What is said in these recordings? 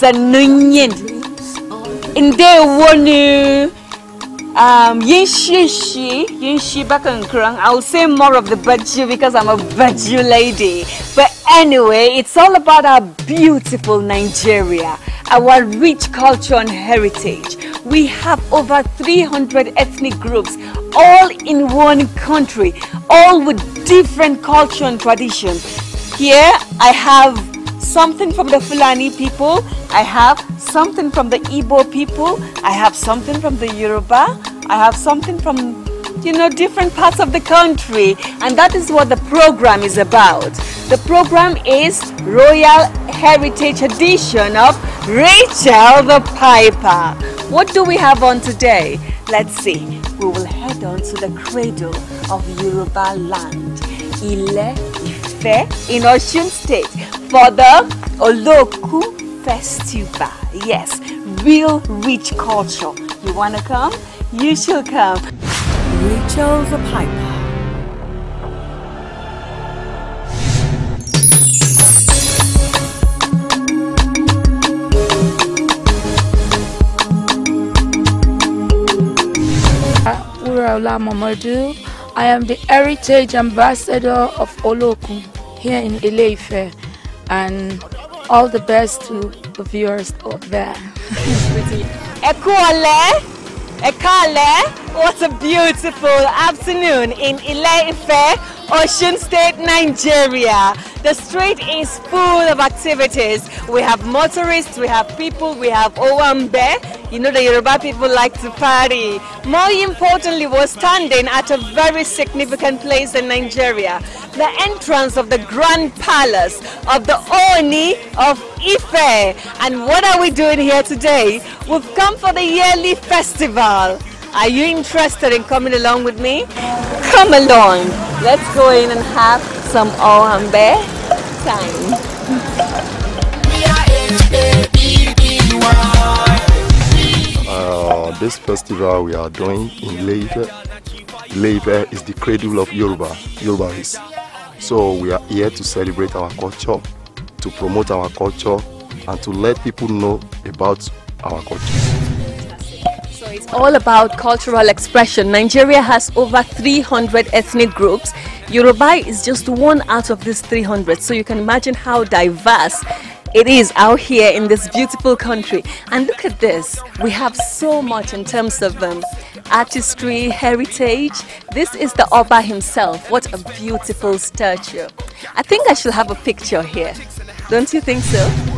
Sanunyin. Ndewonu. Um, Yinshishi, Yinshi Bakankrang. I'll say more of the Baju because I'm a Baju lady. But anyway, it's all about our beautiful Nigeria, our rich culture and heritage. We have over 300 ethnic groups, all in one country, all with different culture and tradition. Here I have something from the Fulani people, I have something from the Igbo people, I have something from the Yoruba, I have something from you know different parts of the country and that is what the program is about. The program is Royal Heritage Edition of Rachel the Piper. What do we have on today? Let's see. We will head on to the cradle of Yoruba land, Ile Ife in Osun State for the Olokun Festival. Yes, real rich culture. You want to come? You shall come. Rachel the Piper. Uraola Mamadou. I am the Heritage Ambassador of Olokun here in Ileife and all the best to the viewers out there. Ekuale, Ekale, what a beautiful afternoon in Ile-Ife, Osun State, Nigeria. The street is full of activities. We have motorists, we have people, we have Owambe. You know the Yoruba people like to party. More importantly, we're standing at a very significant place in Nigeria. The entrance of the Grand Palace of the Oni of Ife. And what are we doing here today? We've come for the yearly festival. Are you interested in coming along with me? Come along. Let's go in and have some Owambe time. Uh, this festival we are doing in Leife, Leife is the cradle of Yoruba, Yoruba is. So we are here to celebrate our culture, to promote our culture, and to let people know about our culture. It's all about cultural expression. Nigeria has over 300 ethnic groups. Yoruba is just one out of these 300. So you can imagine how diverse it is out here in this beautiful country. And look at this. We have so much in terms of um, artistry, heritage. This is the Oba himself. What a beautiful statue. I think I should have a picture here. Don't you think so?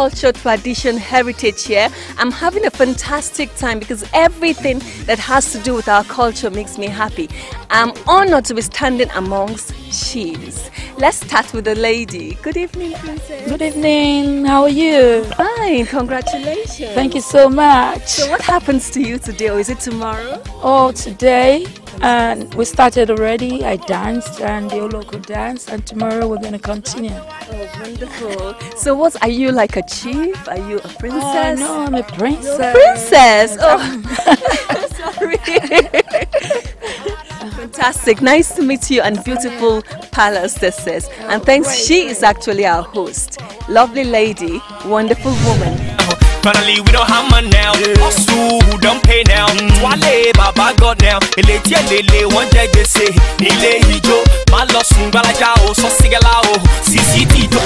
Culture, tradition, heritage here. I'm having a fantastic time because everything that has to do with our culture makes me happy. I'm honored to be standing amongst chiefs. Let's start with the lady. Good evening, Princess. Good evening, how are you? Fine, congratulations. Thank you so much. So, what happens to you today, or is it tomorrow? Oh, today, and we started already. I danced and the Olokun dance, and tomorrow we're going to continue. Oh, wonderful. So, what are you like a chief? Are you a Oh, princess? no, I'm a princess. Princess. Oh, sorry. Fantastic. Nice to meet you and beautiful palaces. And thanks, she is actually our host. Lovely lady, wonderful woman. Finally, we don't hammer now. Osu, who don't pay now. Wale, Baba God now. Ele lele, one jẹ gbèsè. Ilé ijó, má lọ sùn gbalaja o, sọ sígẹ́lá o, sisi ti jó.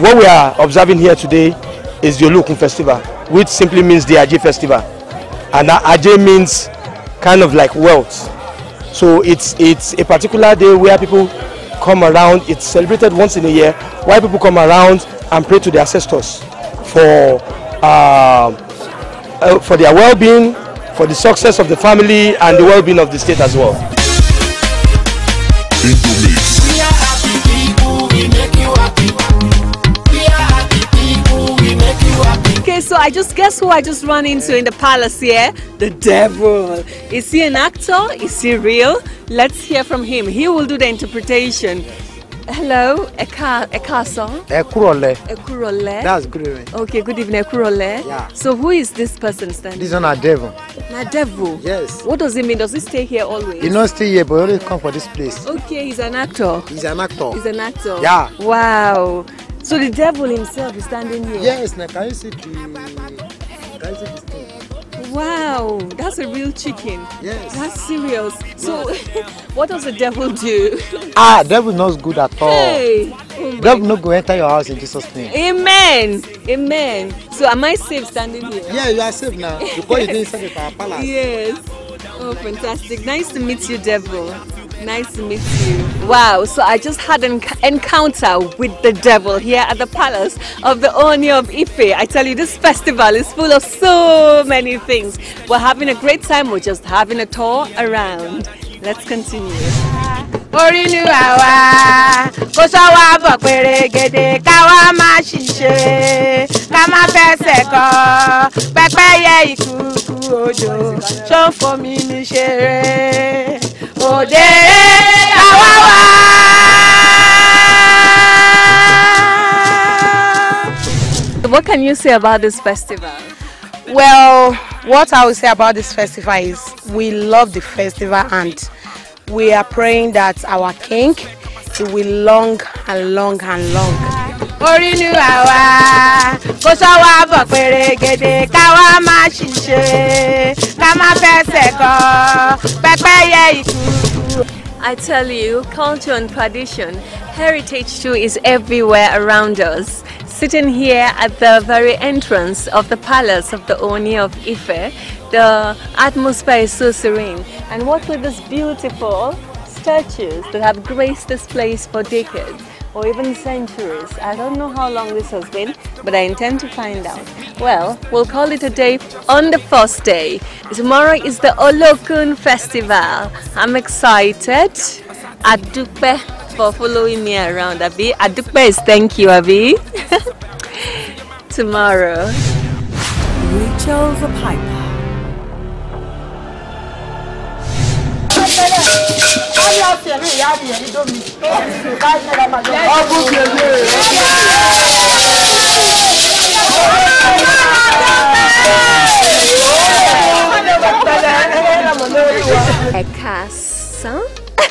What we are observing here today is the Olokun Festival, which simply means the Ajay Festival. And Ajay means kind of like wealth. So it's it's a particular day where people come around. It's celebrated once in a year. Why people come around and pray to the ancestors for uh, uh, for their well-being, for the success of the family, and the well-being of the state as well. So I just guess who I just ran into in the palace here? The devil. Is he an actor? Is he real? Let's hear from him. He will do the interpretation. Hello, Eka Ekason. Ekurole. Ekurole. That's good. eh? Okay, good evening, Ekurole. Yeah. So who is this person standing? This one a devil. Na devil. Yes. What does it mean? Does he stay here always? He not stay here, but he always come for this place. Okay, he's an actor. He's an actor. He's an actor. Yeah. Wow. So the devil himself is standing here. Yes, now can you see the can you see this thing? Wow, that's a real chicken. Yes. That's serious. So, what does the devil do? Ah, devil not good at all. Hey. Oh Devil no go enter your house in Jesus' name. Amen. Amen. So am I safe standing here? Yeah, you are safe now because you didn't the our palace. Yes. Oh, fantastic. Nice to meet you, devil. Nice to meet you. Wow. So I just had an encounter with the devil here at the palace of the Oni of Ife. I tell you, this festival is full of so many things. We're having a great time. We're just having a tour around. Let's continue. orí ni àwa kó má ṣiṣẹ́ ká má fẹsẹ̀ kọ́ òjò ṣó fomi mi ṣeré òde káwa wá. What can you say about this festival? Well, what I will say about this festival is we love the festival and we are praying that our king he will long and long and long. Orí ni àwa kó bọ̀ pèrègèdè má ṣiṣẹ́ ká má fẹsẹ̀ kọ́. I tell you, culture and tradition, heritage too is everywhere around us. Sitting here at the very entrance of the palace of the Oni of Ife, the atmosphere is so serene. And what with these beautiful statues that have graced this place for decades or even centuries. I don't know how long this has been, but I intend to find out. Well, we'll call it a day on the first day. Tomorrow is the Olokun Festival. I'm excited. Adupe for following me around, Abi. Adupe is thank you, Abi. Tomorrow. Rachel the Piper. káyọ̀ ọ̀sẹ̀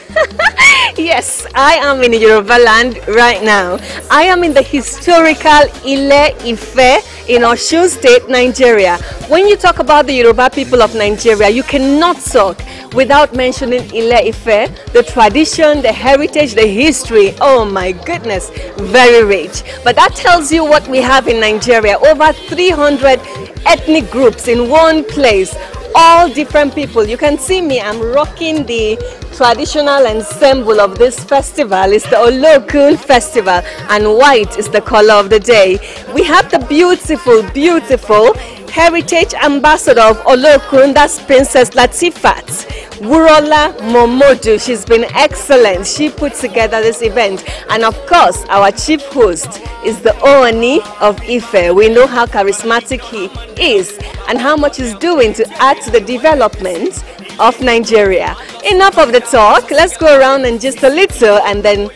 yes, I am in Yoruba land right now. I am in the historical Ile Ife in Osun State, Nigeria. When you talk about the Yoruba people of Nigeria, you cannot talk without mentioning Ile Ife, the tradition, the heritage, the history. Oh my goodness, very rich. But that tells you what we have in Nigeria. Over 300 ethnic groups in one place all different people. You can see me, I'm rocking the traditional ensemble of this festival. It's the Olokun Festival, and white is the color of the day. We have the beautiful, beautiful heritage ambassador of Olokun, that's Princess Latifat. Wurola Momodu, she's been excellent. She put together this event. And of course, our chief host is the Ooni of Ife. We know how charismatic he is and how much he's doing to add to the development of Nigeria. Enough of the talk. Let's go around and just a little and then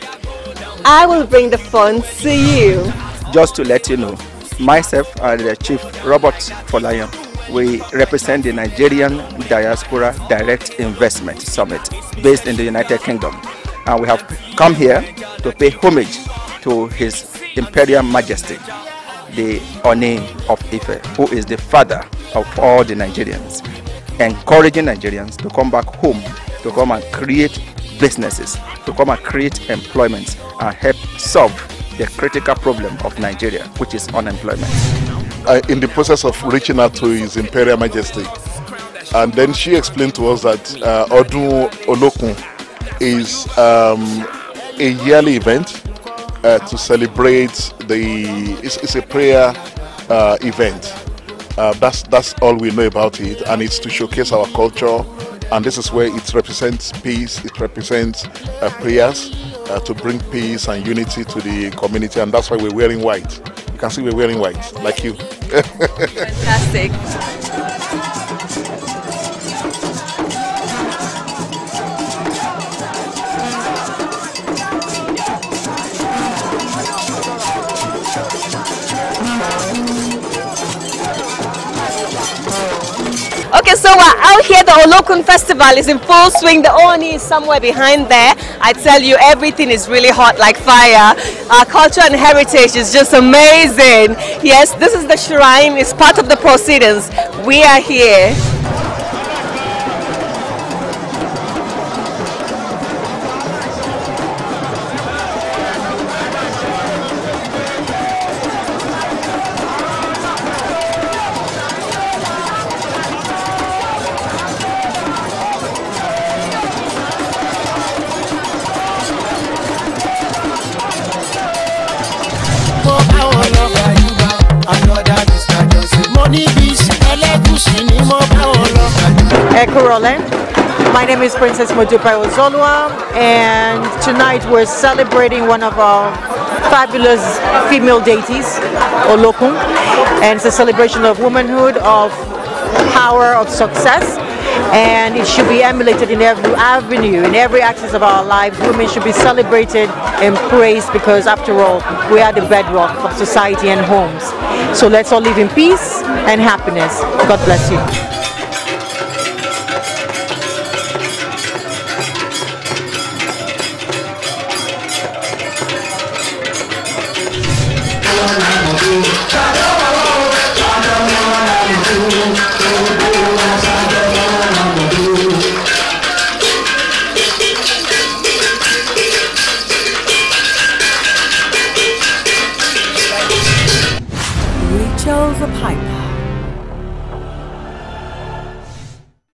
I will bring the fun to you. just to let you know, myself and the Chief Robert Folayan, we represent the Nigerian Diaspora Direct Investment Summit based in the United Kingdom. And we have come here to pay homage to His Imperial Majesty, the Oni of Ife, who is the father of all the Nigerians, encouraging Nigerians to come back home, to come and create businesses, to come and create employment and help solve the critical problem of Nigeria, which is unemployment. Uh, in the process of reaching out to His Imperial Majesty. And then she explained to us that uh, Odun Olokun is um, a yearly event uh, to celebrate the. It's, it's a prayer uh, event. Uh, that's that's all we know about it, and it's to showcase our culture. And this is where it represents peace. It represents uh, prayers uh, to bring peace and unity to the community, and that's why we're wearing white. Can see we're wearing white, like you. Fantastic. So we're out here. The Olokun Festival is in full swing. The Oni is somewhere behind there. I tell you, everything is really hot like fire. Our culture and heritage is just amazing. Yes, this is the shrine. It's part of the proceedings. We are here. Ekurole. My name is Princess Modupe Ozolua, and tonight we're celebrating one of our fabulous female deities, Olokun, and it's a celebration of womanhood, of power, of success, and it should be emulated in every avenue, in every axis of our lives. Women should be celebrated and praised because, after all, we are the bedrock of society and homes. So let's all live in peace and happiness. God bless you.